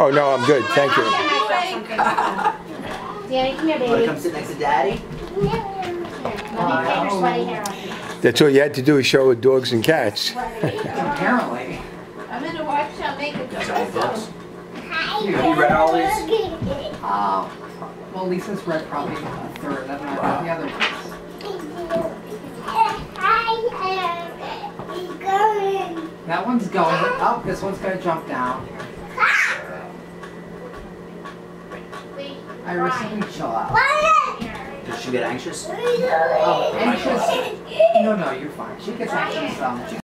Oh, no, I'm good. Thank you. Danny, come here, Want to baby. come sit next to Daddy? Here, Let me take your sweaty hair off. That's all you had to do is show with dogs and cats. Apparently. I'm gonna watch y'all make a Got any books? Have you read all these? Uh, well, Lisa's read probably a third, and I read the other ones. That one's going up, this one's gonna jump down. Iris, let me chill out. Does she get anxious? Oh, anxious. No, no, you're fine. She gets anxious, um,